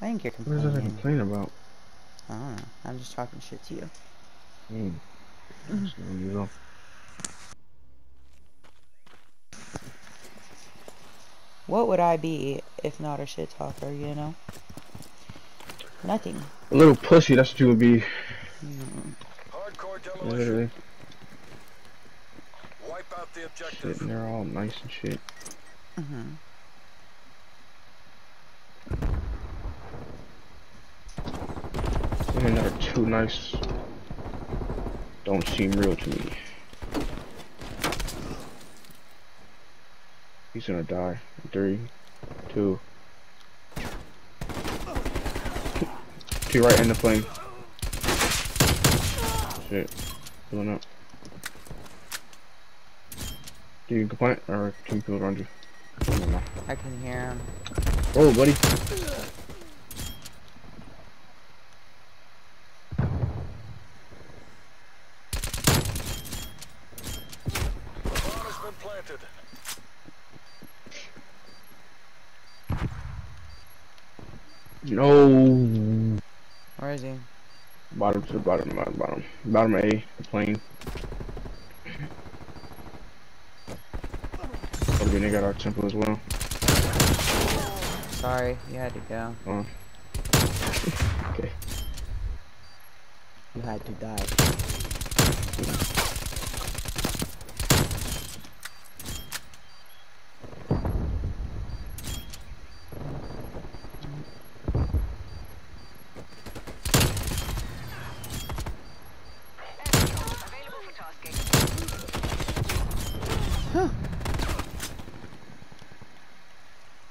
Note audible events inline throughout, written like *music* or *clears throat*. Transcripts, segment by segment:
I think you're What is that I complaining. complain about? I don't know. I'm just talking shit to you. Mm. That's unusual. What would I be if not a shit talker, you know? Nothing. A little pussy, that's what you would be. Mm. Hardcore demolition. Literally. Wipe out the objective. Sitting there all nice and shit. hmm Women that are too nice don't seem real to me. He's gonna die. Three, two. Two right in the flame. Shit. Filling up. Do you complain or can people around you? I. I can hear him. Oh, buddy. Bomb has been planted. No. Where is he? Bottom to bottom, bottom, bottom. Bottom A, the plane. Gotta be a our temple as well. Sorry, you had to go. Okay. *laughs* You had to die.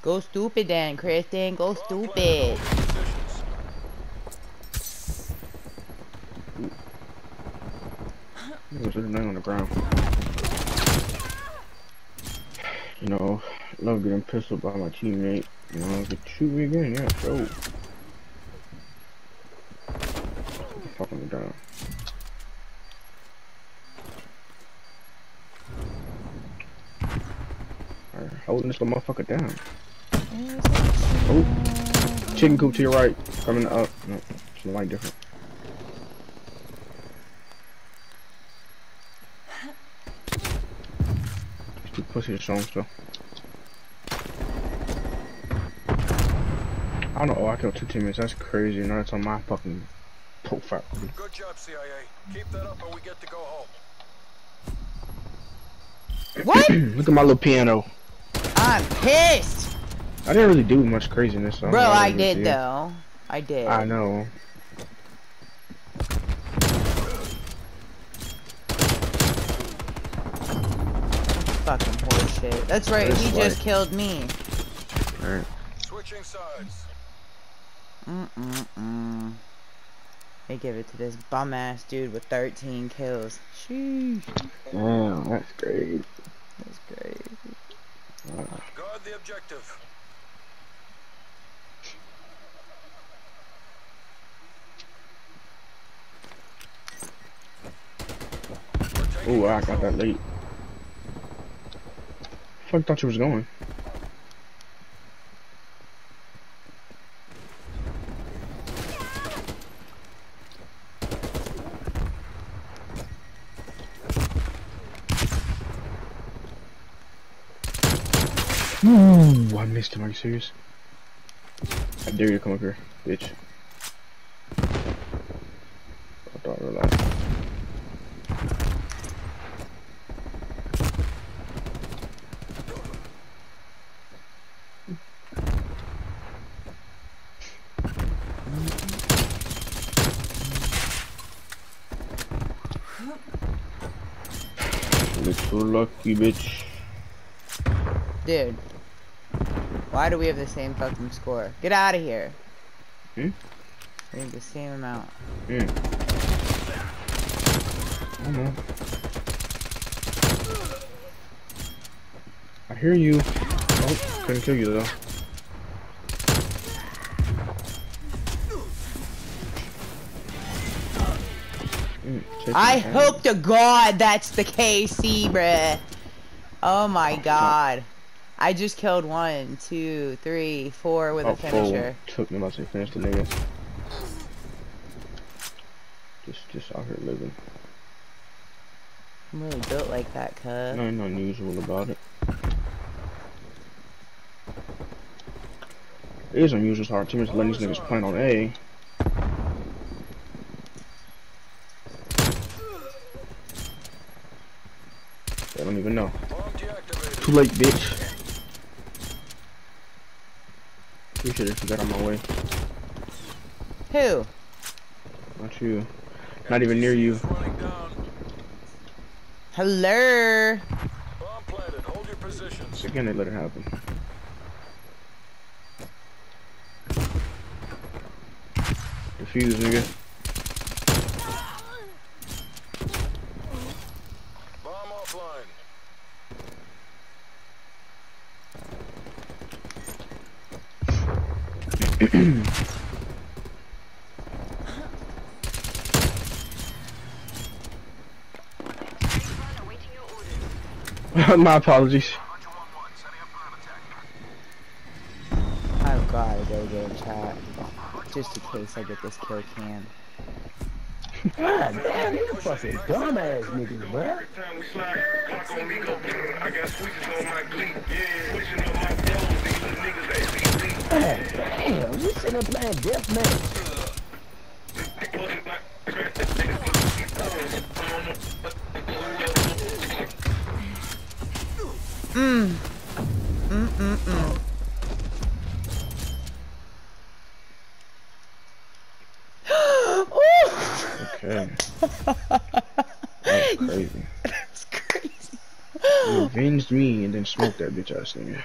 Go stupid then, Kristen. Go stupid. Positions. He was sitting there on the ground. You know, love getting pistoled by my teammate. You know, shoot me again, yeah, so. Fucking me down. Alright, holding this little motherfucker down. Oh, chicken coop to your right. Coming up. No, it's the light different. Too pussy to show him still. I don't know. Oh, I killed two teammates. That's crazy. Now it's on my fucking profile. Good job, CIA. Keep that up and we get to go home. What? *clears throat* Look at my little piano. I'm pissed. I didn't really do much craziness. So Bro, don't I did though. I did. I know. Fucking horseshit. That's right, This he is just like- killed me. Alright. Switching sides. Mm-mm-mm. They give it to this bum ass dude with 13 kills. Sheesh. Damn, that's great. That's crazy. Guard the objective. Ooh, I got that late. Fuck thought you was going. Ooh, I missed him. Are you serious? I dare you to come up here, bitch. I thought relax. Little lucky bitch. Dude. Why do we have the same fucking score? Get out of here. Hmm? We have the same amount. Mm. I know. I hear you. Oh, couldn't kill you though. Mm, I hope to God that's the KC, bruh. Oh my God. I just killed one, two, three, four with Oh, a finisher. Took me about to finish the nigga. Just, just out here living. I'm really built like that, cuz. Nothing unusual about it. It is unusual how our team is letting these niggas plant on A. They don't even know. Too late, bitch. Appreciate it if you got on my way. Who? Not you. Not even near you. Hello. Bomb planted. Hold your positions. Again, they let it happen. Defuse, nigga. Bomb offline. *clears throat* my apologies. I've gotta go get a chat. Just in case I get this kill cam. God damn, these fucking dumbass niggas, bruh. God damn, you sitting there playing deathmatch. Mmm. Mm mm mm. Okay. That's crazy. That's crazy. *gasps* You avenged me and then smoked that bitch ass nigga.